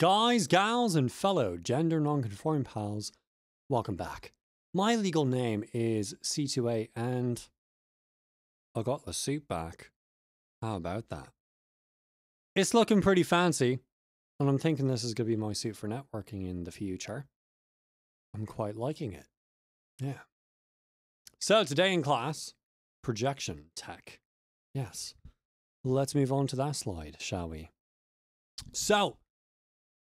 Guys, gals, and fellow gender non-conforming pals, welcome back. My legal name is C28, and I got the suit back. How about that? It's looking pretty fancy, and I'm thinking this is going to be my suit for networking in the future. I'm quite liking it. Yeah. So today in class, projection tech. Yes. Let's move on to that slide, shall we? So,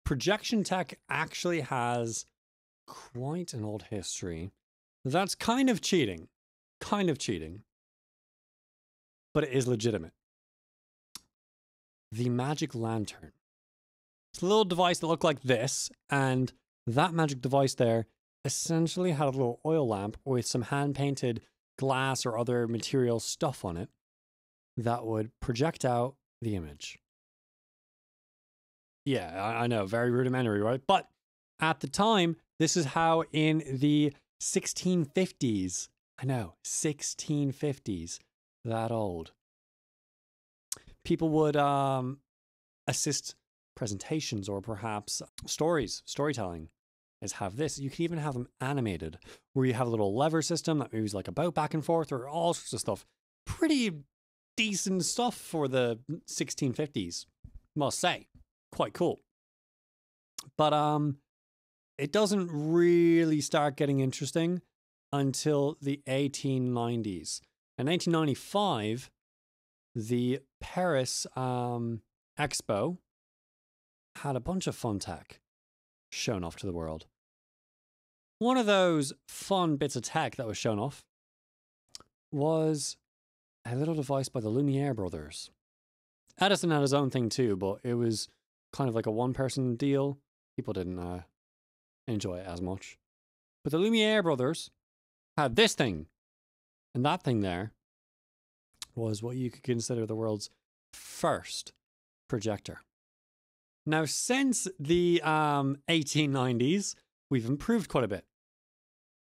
projection tech actually has quite an old history. That's kind of cheating. Kind of cheating. But it is legitimate. The magic lantern. It's a little device that looked like this, and that magic device there essentially had a little oil lamp with some hand painted glass or other material stuff on it that would project out the image. Yeah, I, I know, very rudimentary, right? But at the time, this is how in the 1650s, I know, 1650s, that old, people would um, assist presentations or perhaps stories, storytelling is have this. You can even have them animated where you have a little lever system that moves like a boat back and forth or all sorts of stuff. Pretty decent stuff for the 1650s, must say. Quite cool. But um it doesn't really start getting interesting until the 1890s. In 1995, the Paris um, Expo had a bunch of fun tech shown off to the world. One of those fun bits of tech that was shown off was a little device by the Lumiere brothers. Edison had his own thing too, but it was kind of like a one person deal. People didn't uh, enjoy it as much. But the Lumiere brothers had this thing, and that thing there was what you could consider the world's first projector. Now, since the um, 1890s, we've improved quite a bit.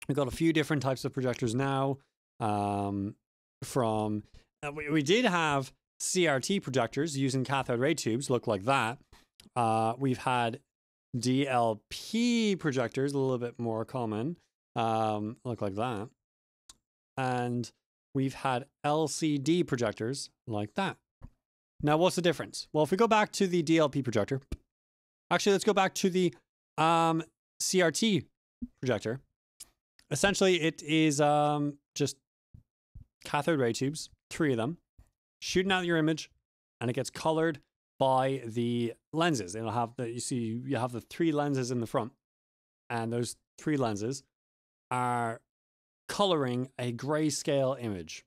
We've got a few different types of projectors now. Um, from uh, we, we did have CRT projectors using cathode ray tubes, look like that. Uh, we've had DLP projectors, a little bit more common, um, look like that. And we've had LCD projectors like that. Now, what's the difference? Well, if we go back to the DLP projector, actually, let's go back to the um, CRT projector. Essentially, it is um, just cathode ray tubes, three of them, shooting out your image, and it gets colored by the lenses. It'll have the you see you have the three lenses in the front, and those three lenses are coloring a grayscale image,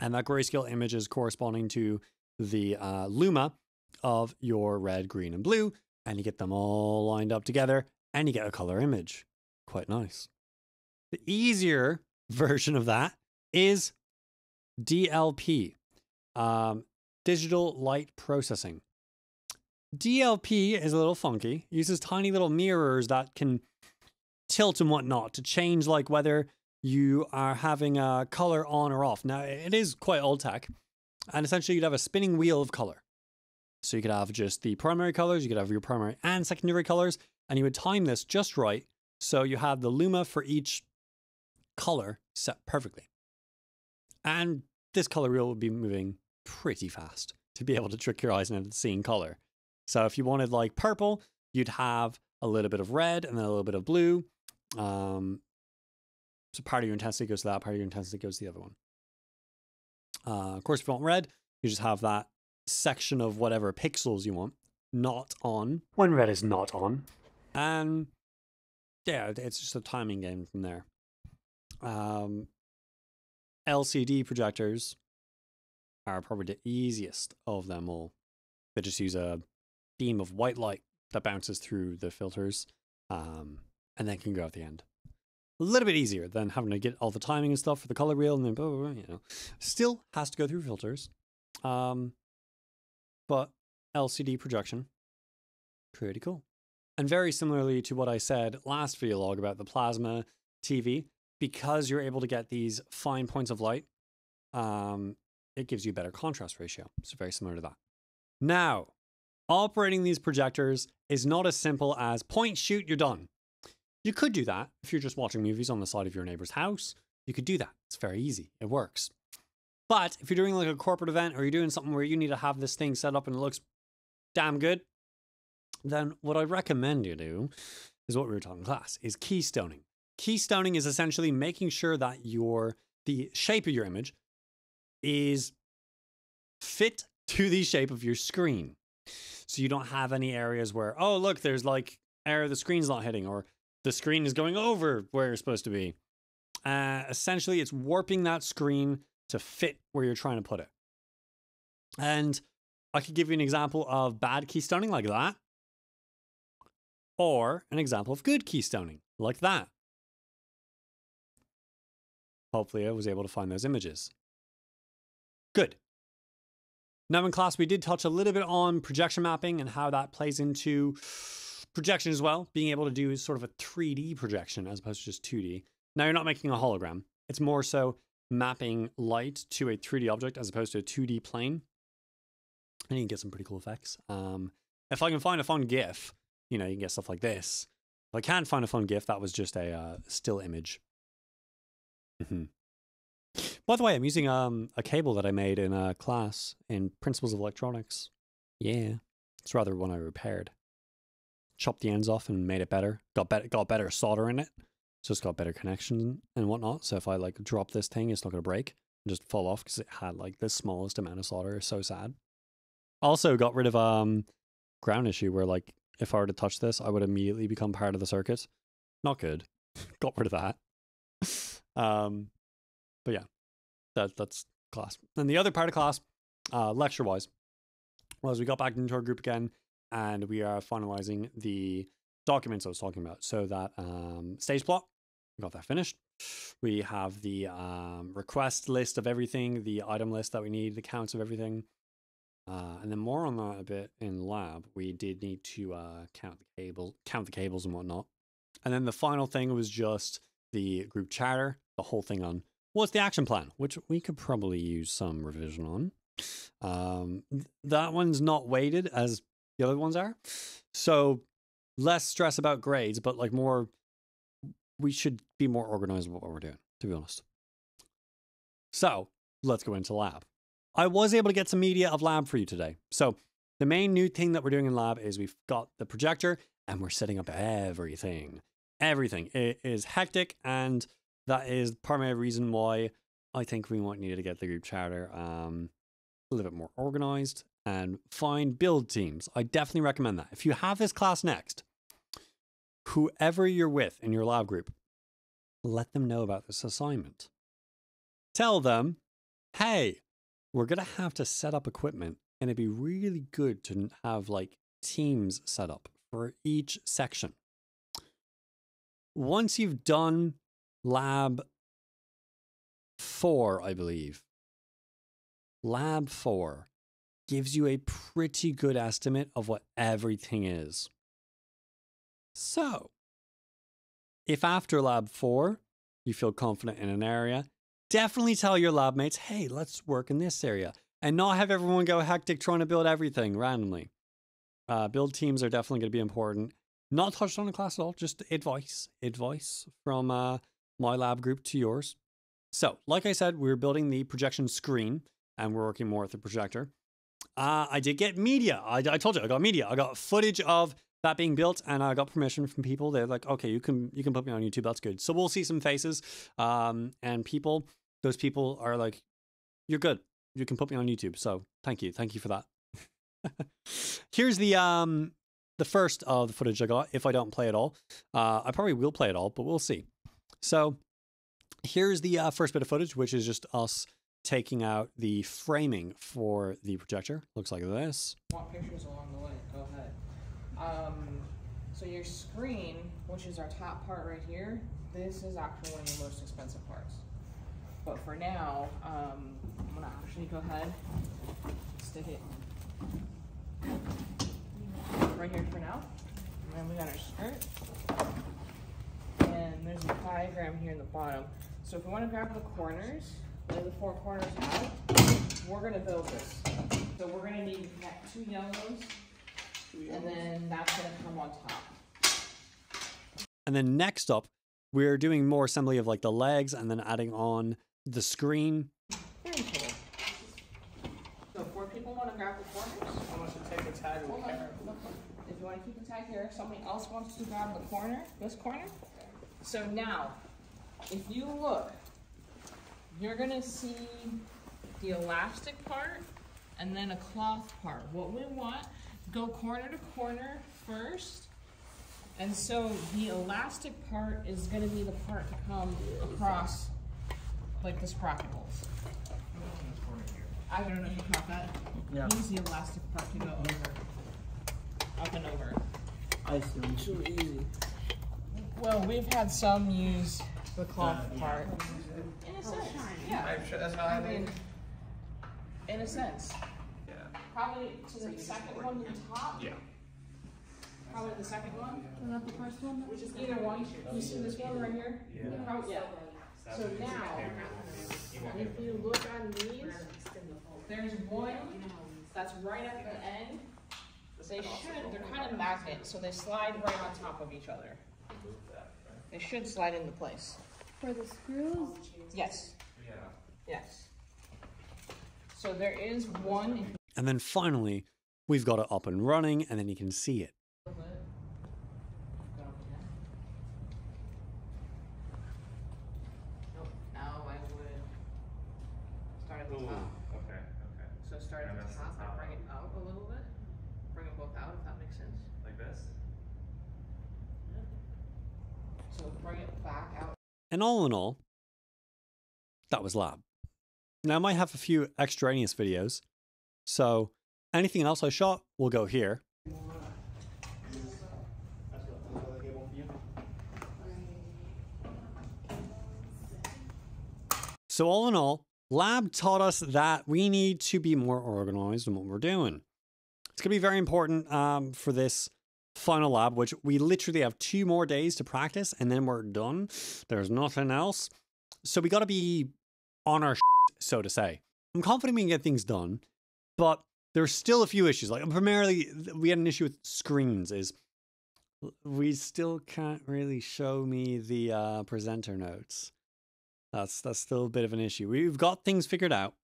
and that grayscale image is corresponding to the uh, luma of your red, green, and blue, and you get them all lined up together, and you get a color image. Quite nice. The easier version of that is DLP, um, digital light processing. DLP is a little funky, uses tiny little mirrors that can tilt and whatnot to change like whether you are having a color on or off. Now, it is quite old tech, and essentially you'd have a spinning wheel of color. So you could have just the primary colors, you could have your primary and secondary colors, and you would time this just right so you have the luma for each color set perfectly. And this color wheel would be moving pretty fast to be able to trick your eyes into seeing color. So if you wanted like purple, you'd have a little bit of red and then a little bit of blue. Um, so part of your intensity goes to that, part of your intensity goes to the other one. Uh, of course, if you want red, you just have that section of whatever pixels you want not on when red is not on. And yeah, it's just a timing game from there. Um, LCD projectors are probably the easiest of them all. They just use a beam of white light that bounces through the filters um, and then can go at the end. A little bit easier than having to get all the timing and stuff for the color wheel and then, blah, blah, blah, you know, still has to go through filters. Um, but LCD projection, pretty cool. And very similarly to what I said last video log about the plasma TV, because you're able to get these fine points of light, um, it gives you better contrast ratio. So very similar to that. Now, operating these projectors is not as simple as point, shoot, you're done. You could do that if you're just watching movies on the side of your neighbor's house. You could do that. It's very easy. It works. But if you're doing like a corporate event or you're doing something where you need to have this thing set up and it looks damn good, then what I recommend you do is what we were talking in class is keystoning. Keystoning is essentially making sure that your the shape of your image is fit to the shape of your screen. So you don't have any areas where, oh, look, there's like area the screen's not hitting or the screen is going over where you're supposed to be. Uh, essentially, it's warping that screen to fit where you're trying to put it. And I could give you an example of bad keystoning like that, or an example of good keystoning like that. Hopefully, I was able to find those images. Good. Now, in class, we did touch a little bit on projection mapping and how that plays into projection as well, being able to do sort of a 3D projection as opposed to just 2D. Now, you're not making a hologram, it's more so mapping light to a 3D object as opposed to a 2D plane. And you can get some pretty cool effects. Um, if I can find a fun GIF, you know, you can get stuff like this. If I can't find a fun GIF, that was just a uh, still image. Mm-hmm. By the way, I'm using um, a cable that I made in a class in Principles of Electronics. Yeah, it's rather one I repaired. Chopped the ends off and made it better. Got better, got better solder in it, so it's got better connection and whatnot. So if I like drop this thing, it's not gonna break and just fall off because it had like the smallest amount of solder. So sad. Also got rid of um ground issue where like if I were to touch this, I would immediately become part of the circuit. Not good. got rid of that. um, but yeah, that that's class. And the other part of class, uh, lecture wise, was we got back into our group again and we are finalizing the documents I was talking about. So that um, stage plot, we got that finished. We have the um, request list of everything, the item list that we need, the counts of everything. Uh, and then more on that a bit in lab, we did need to uh, count the cable, count the cables and whatnot. And then the final thing was just the group charter, the whole thing on what's the action plan, which we could probably use some revision on. Um, that one's not weighted as the other ones are. So less stress about grades, but like more, we should be more organized about what we're doing, to be honest. So let's go into lab. I was able to get some media of lab for you today. So the main new thing that we're doing in lab is we've got the projector and we're setting up everything. Everything. It is hectic and that is the reason why I think we might need to get the group charter um, a little bit more organized and find build teams. I definitely recommend that. If you have this class next, whoever you're with in your lab group, let them know about this assignment. Tell them, hey, we're going to have to set up equipment and it'd be really good to have like teams set up for each section. Once you've done lab four, I believe. Lab four gives you a pretty good estimate of what everything is. So, if after lab four you feel confident in an area, definitely tell your lab mates, hey, let's work in this area. And not have everyone go hectic trying to build everything randomly. Uh, build teams are definitely going to be important. Not touched on in class at all, just advice. Advice from uh, my lab group to yours. So, like I said, we're building the projection screen and we're working more with the projector. Uh, I did get media. I, I told you I got media. I got footage of that being built and I got permission from people. They're like, okay, you can you can put me on YouTube. That's good. So we'll see some faces um, and people. Those people are like, you're good. You can put me on YouTube. So thank you, thank you for that. Here's the um the first of the footage I got. If I don't play it all, uh, I probably will play it all, but we'll see. So here's the uh, first bit of footage, which is just us taking out the framing for the projector. Looks like this. Want pictures along the way? Go ahead. Um, so your screen, which is our top part right here, this is actually one of your most expensive parts. But for now, um, I'm gonna actually go ahead, stick it right here for now. And then we got our skirt diagram here in the bottom. So if we want to grab the corners, lay the four corners out, we're going to build this. So we're going to need to connect two yellows and then that's gonna come on top. And then next up, we're doing more assembly of like the legs and then adding on the screen. Very cool. So four people wanna grab the corners? I want to take a tag Hold on, if you wanna keep the tag here, somebody else wants to grab the corner, this corner. So now, if you look, you're gonna see the elastic part and then a cloth part. What we want, go corner to corner first. And so the elastic part is gonna be the part to come across like the sprocket holes. I don't know if you caught that. Yeah. Use the elastic part to go over. Up and over. I see. Too easy. Well, we've had some use the cloth part. In a sense, yeah. I'm sure that's how I I mean, in a sense. Yeah. Probably to the second one to the top. Yeah. Probably the second one. Not the first one. Which is either one. You see this one right here? Yeah. Probably, yeah. So now, if you look on these, there's one that's right at the end. They should, they're kind of magnet, so they slide right on top of each other. They should slide into place. For the screws? Yes, Yeah. yes. So there is one. And then finally, we've got it up and running and then you can see it. look at it, go up here. Nope, now I would start at the top. Okay. Okay. So start And at that's the the top and top. bring it out a little bit. Bring them both out, if that makes sense. Like this. So bring it back out. And all in all, that was lab. Now I might have a few extraneous videos. So anything else I shot will go here. So all in all, lab taught us that we need to be more organized in what we're doing. It's going to be very important um, for this final lab, which we literally have two more days to practice and then we're done. There's nothing else. So we got to be on our so to say. I'm confident we can get things done, but there's still a few issues. Like primarily, we had an issue with screens. Is we still can't really show me the uh, presenter notes. That's that's still a bit of an issue. We've got things figured out,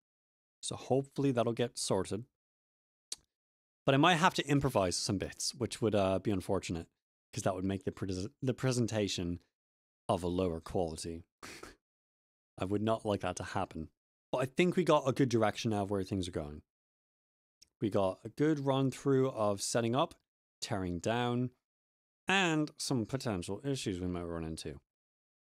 so hopefully that'll get sorted. But I might have to improvise some bits, which would uh, be unfortunate because that would make the pres- the presentation of a lower quality. I would not like that to happen. But I think we got a good direction now of where things are going. We got a good run through of setting up, tearing down, and some potential issues we might run into.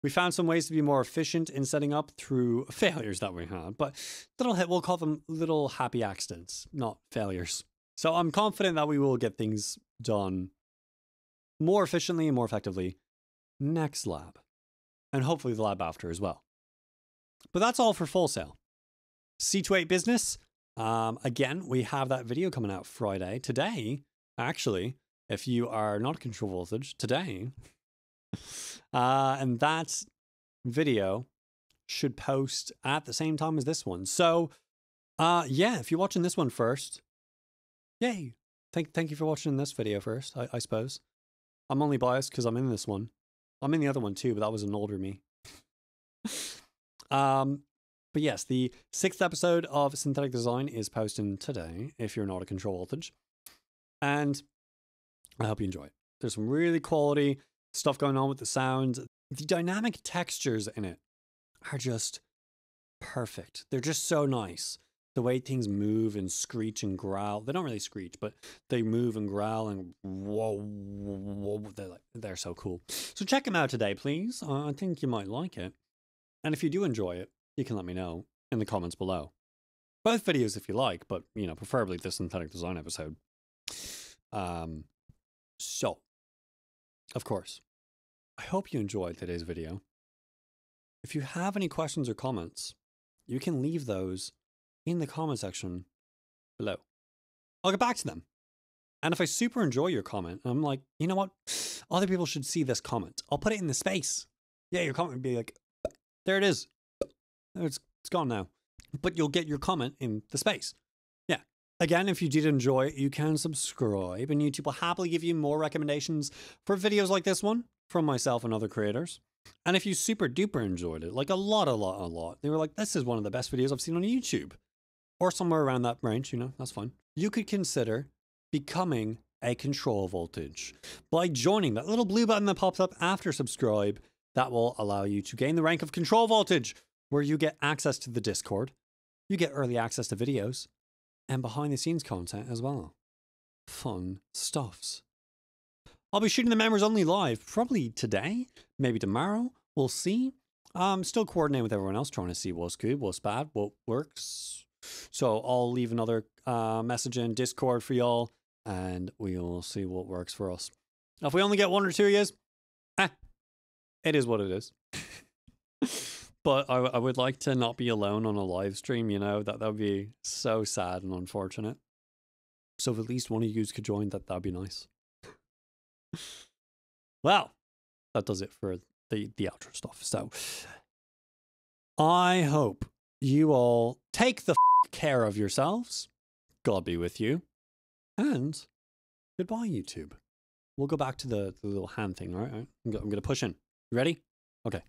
We found some ways to be more efficient in setting up through failures that we had, but little hit, we'll call them little happy accidents, not failures. So I'm confident that we will get things done more efficiently and more effectively next lab, and hopefully the lab after as well. But that's all for Full Sail. C28 business. Um, again, we have that video coming out Friday. Today, actually, if you are not control voltage, today. Uh, and that video should post at the same time as this one. So, uh, yeah, if you're watching this one first, yay. Thank, thank you for watching this video first, I, I suppose. I'm only biased because I'm in this one. I'm in the other one too, but that was an older me. um, but yes, the sixth episode of Synthetic Design is posting today if you're not a control voltage. And I hope you enjoy it. There's some really quality stuff going on with the sound. The dynamic textures in it are just perfect. They're just so nice. The way things move and screech and growl. They don't really screech, but they move and growl and whoa, whoa, whoa. They're, like, they're so cool. So check them out today, please. Uh, I think you might like it. And if you do enjoy it, you can let me know in the comments below. Both videos if you like, but you know, preferably the synthetic design episode. Um, so, of course, I hope you enjoyed today's video. If you have any questions or comments, you can leave those in the comment section below. I'll get back to them. And if I super enjoy your comment, I'm like, you know what? Other people should see this comment. I'll put it in the space. Yeah, your comment would be like, there it is. It's, it's gone now. But you'll get your comment in the space. Yeah. Again, if you did enjoy it, you can subscribe, and YouTube will happily give you more recommendations for videos like this one from myself and other creators. And if you super duper enjoyed it, like a lot, a lot, a lot, they were like, this is one of the best videos I've seen on YouTube, or somewhere around that range, you know, that's fine. You could consider becoming a control voltage by joining that little blue button that pops up after subscribe. That will allow you to gain the rank of control voltage, where you get access to the Discord, you get early access to videos, and behind the scenes content as well. Fun stuffs. I'll be shooting the members only live probably today, maybe tomorrow. We'll see. I'm still coordinating with everyone else, trying to see what's good, what's bad, what works. So I'll leave another uh, message in Discord for y'all, and we'll see what works for us. If we only get one or two years, eh, it is what it is. but I, I would like to not be alone on a live stream. You know that that would be so sad and unfortunate. So if at least one of you could join, that that'd be nice. well, that does it for the the outro stuff. So I hope you all take the care of yourselves. God be with you, and goodbye, YouTube. We'll go back to the, the little hand thing, all right? I'm going to push in. You ready? Okay.